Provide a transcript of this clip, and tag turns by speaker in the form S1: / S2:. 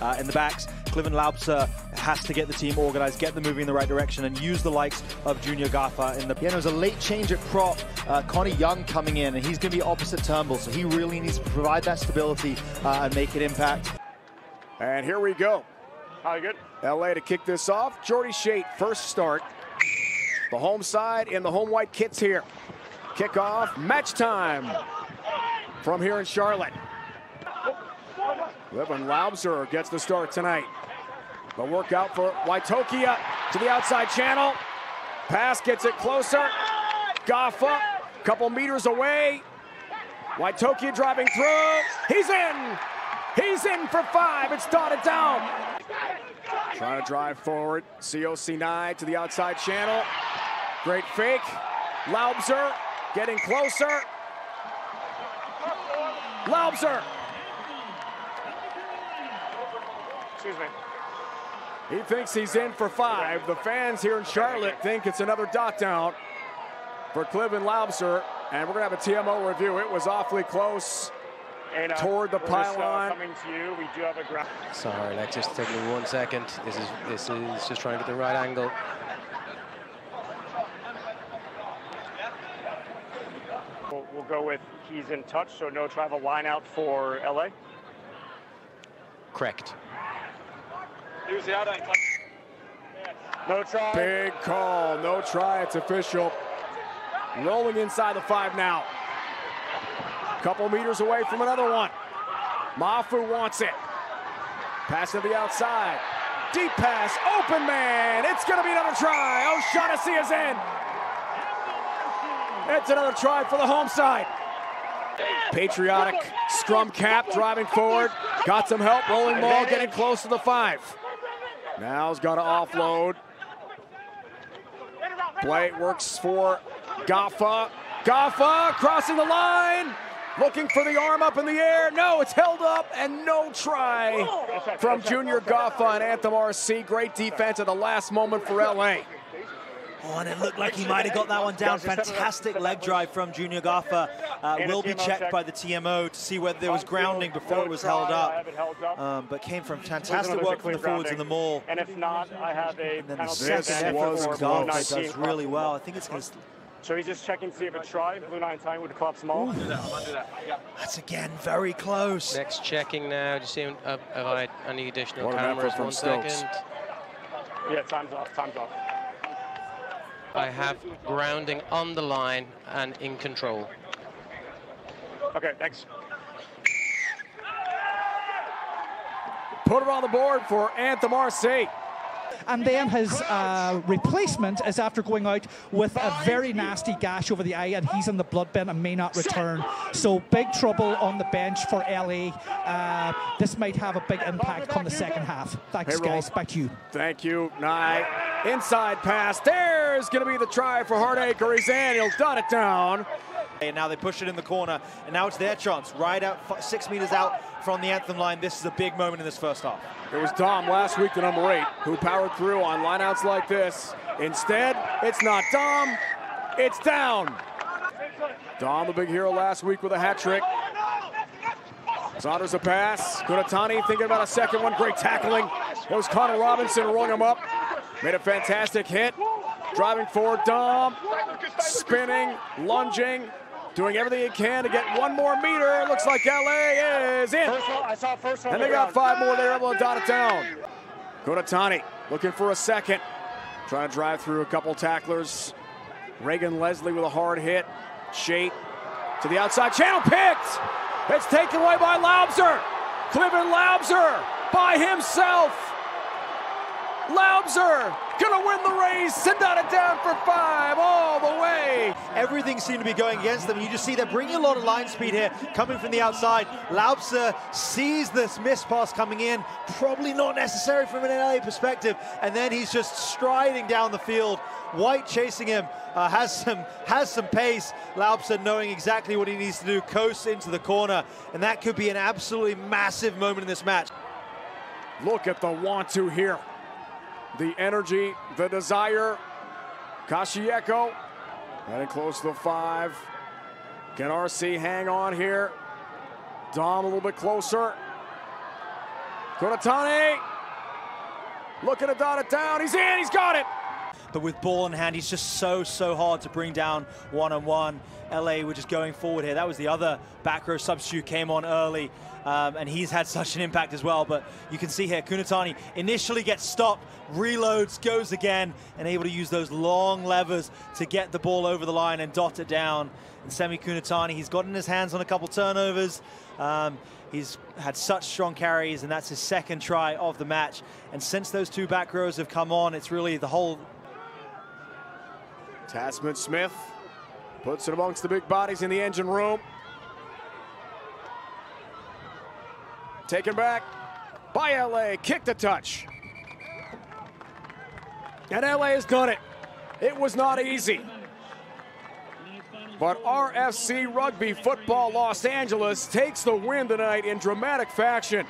S1: uh, in the backs. Cliven Loubser has to get the team organized, get them moving in the right direction, and use the likes of Junior Gaffa in the. Yeah, there's a late change at prop. Uh, Connie Young coming in, and he's going to be opposite Turnbull, so he really needs to provide that stability uh, and make an impact.
S2: And here we go.
S3: How you good?
S2: LA to kick this off. Jordy Shate, first start. The home side in the home white kits here. Kickoff, match time from here in Charlotte. Cliven Loubser gets the start tonight. The workout for Waitokia to the outside channel. Pass gets it closer. Gaffa, couple meters away. Waitokia driving through. He's in. He's in for five. It's dotted down. Trying to drive forward. COC9 to the outside channel. Great fake. Loubser getting closer. Loubser.
S3: Excuse me.
S2: He thinks he's in for five. The fans here in Charlotte think it's another dot down for Cliven Loubser. And we're going to have a TMO review. It was awfully close.
S3: And, uh,
S2: Toward the
S3: we're uh,
S2: pylon.
S3: coming to you. We do have a ground.
S4: Sorry, Lex, just take me one second. This is this is just trying to get the right angle.
S3: We'll, we'll go with he's in touch, so no travel line out for LA.
S4: Correct.
S3: No try.
S2: Big call. No try. It's official. Rolling inside the five now. Couple meters away from another one. Mafu wants it. Pass to the outside. Deep pass. Open man. It's going to be another try. O'Shaughnessy is in. It's another try for the home side. Patriotic scrum cap driving forward. Got some help. Rolling ball getting close to the five. Now's got to offload. Play works for Gaffa. Gaffa crossing the line. Looking for the arm up in the air. No, it's held up and no try from Junior Gaffa and Anthem RC. Great defense at the last moment for LA.
S1: Oh, and it looked like he might have got that one down. Fantastic leg drive from Junior Gaffa. Uh, will be checked by the TMO to see whether there was grounding before it was held up. Um, but came from fantastic work from the forwards in the mall.
S3: And if not, I have a
S1: And then the
S3: penalty
S1: second
S2: This
S1: effort
S2: was
S1: from
S2: close.
S1: Gaffa does really well. I think it's going to.
S3: So he's just checking to see if a try. Blue nine time would collapse them all.
S1: That's again very close.
S4: Next checking now. Just seeing uh, have I any additional
S2: What an
S4: cameras?
S2: effort from
S4: One
S2: Stokes.
S4: second.
S3: Yeah, time's off. Time's off.
S4: I have grounding on the line and in control.
S3: Okay, thanks.
S2: Put it on the board for Anthem RC.
S5: And then his uh, replacement is after going out with a very nasty gash over the eye, and he's in the blood bin and may not return. So big trouble on the bench for LA. Uh, this might have a big impact come the second half. Thanks,
S2: Hey, Roll.
S5: guys. Back to you.
S2: Thank you, Nye. Inside pass. There's going to be the try for Hardacre. He's in. He'll dot it down.
S1: And now they push it in the corner, and now it's their chance. Right out, six meters out from the anthem line. This is a big moment in this first half.
S2: It was Dom last week, the number eight, who powered through on lineouts like this. Instead, it's not Dom, it's down. Dom, the big hero last week with a hat trick. Saunders a pass. Kunatani thinking about a second one. Great tackling. It was Connor Robinson rolling him up. Made a fantastic hit. Driving forward, Dom. Spinning, lunging, doing everything he can to get one more meter. Looks like LA is in.
S3: First one, I saw first one.
S2: And they got five more. They're able to dot it down. Kunatani looking for a second. Trying to drive through a couple tacklers. Reagan Leslie with a hard hit. Shate to the outside channel. Picked. It's taken away by Loubser. Cliven Loubser by himself. Loubser gonna win the race and dot it down for five all the way.
S1: Everything seemed to be going against them. You just see they're bringing a lot of line speed here, coming from the outside. Loubser sees this miss pass coming in, probably not necessary from an LA perspective, and then he's just striding down the field. White chasing him, uh, has some has some pace. Loubser knowing exactly what he needs to do, coasts into the corner, and that could be an absolutely massive moment in this match.
S2: Look at the want to here. The energy, the desire. Kashieko getting close to the five. Can RC hang on here? Dom a little bit closer. Kunatani looking to dot it down. He's in, he's got it.
S1: But with ball in hand, he's just so, so hard to bring down one on one. LA were just going forward here. That was the other back row substitute came on early, um, and he's had such an impact as well. But you can see here, Kunatani initially gets stopped, reloads, goes again, and able to use those long levers to get the ball over the line and dot it down. And Semi Kunatani, he's gotten his hands on a couple turnovers. Um, he's had such strong carries, and that's his second try of the match. And since those two back rows have come on, it's really the whole
S2: Tasman Smith puts it amongst the big bodies in the engine room. Taken back by LA, kick the touch. And LA has done it. It was not easy. But RFC Rugby Football Los Angeles takes the win tonight in dramatic fashion.